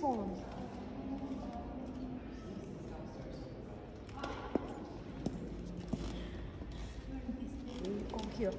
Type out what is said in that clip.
phone. Korkuyor.